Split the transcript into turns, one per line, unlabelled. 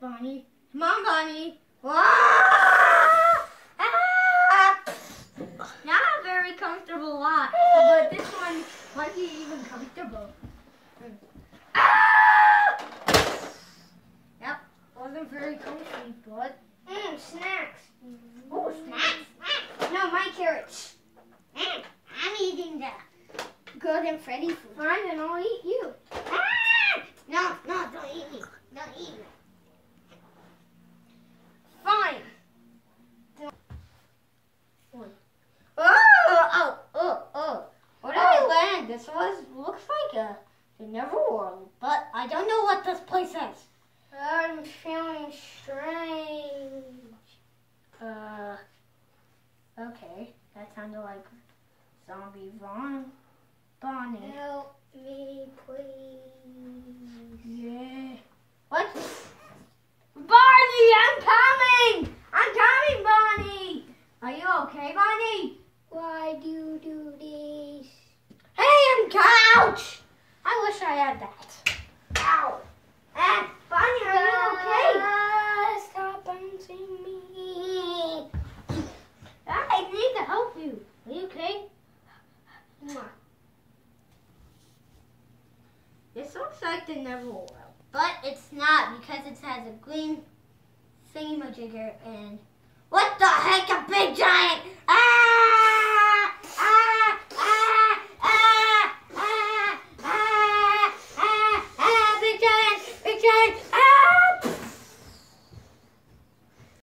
Bonnie. Come on, Bonnie. Ah! Ah! Not a very comfortable lot, but this one might be even comfortable. Ah! Yep, wasn't very comfy, but.
Mmm, snacks.
Oh, snacks! No, my carrots.
Mm, I'm eating the golden Freddy food.
Fine, then I'll eat you.
Ah! No, no, don't eat me. Don't eat me.
Fine. Oh, oh, oh, oh. Where did I was looks like a Neverworld, but I don't know what this place is.
I'm feeling strange.
Uh, okay. That sounded like zombie Ron Bonnie.
Help me, please.
Yeah. What? Barney, I'm coming! I'm coming, Bonnie! Are you okay, Bonnie?
Why do you do this?
Hey, I'm couch! I wish I had that. Ow! Ah, Bonnie, are you okay?
Stop bouncing me.
I need to help you. Are you okay? This looks like the Neverworld, but it's not because it has a green thingamajigger and